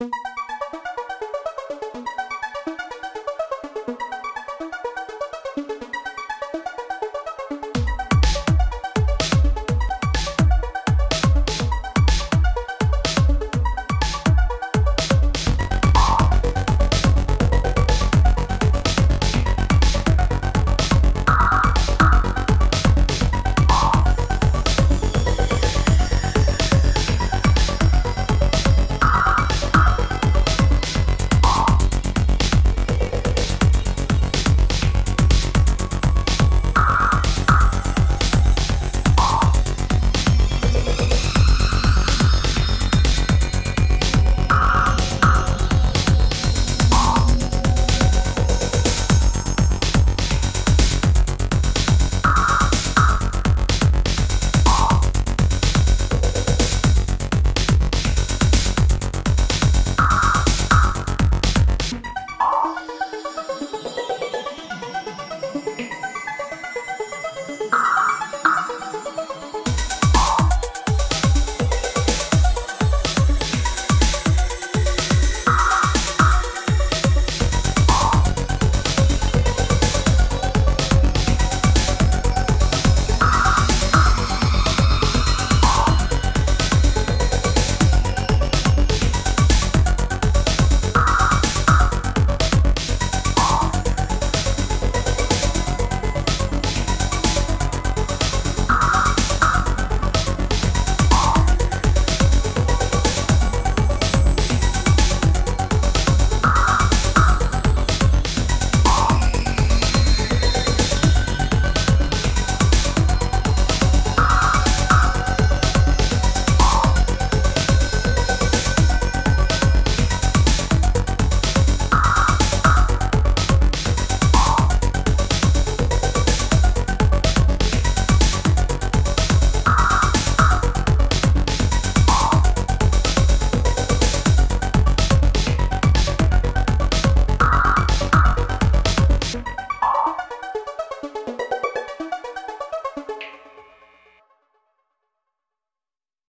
you.